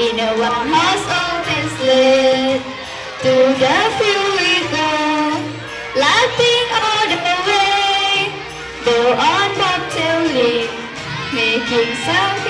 in a one horse open sleigh. To the field we go, laughing all the way. Though on bobtailing, making something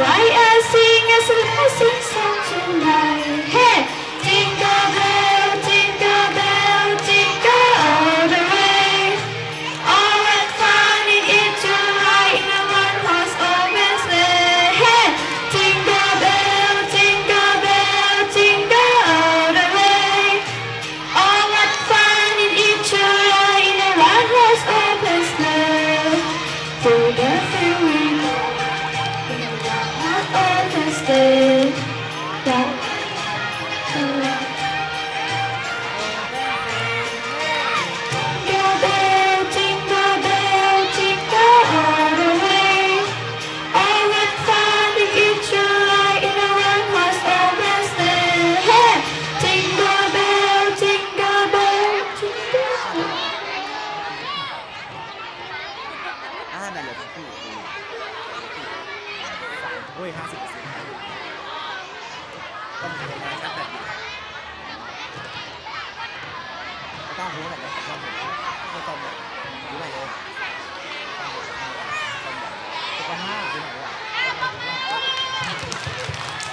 อ่านั่นแหละพี่โอ้ยห้าสิบสี่ต้องเป็นงานชัดแบบนี้ต้องรู้แบบนี้ต้องรู้ต้องแบบรู้ไรเลยต้องรู้ต้องรู้ต้องรู้ต้องรู้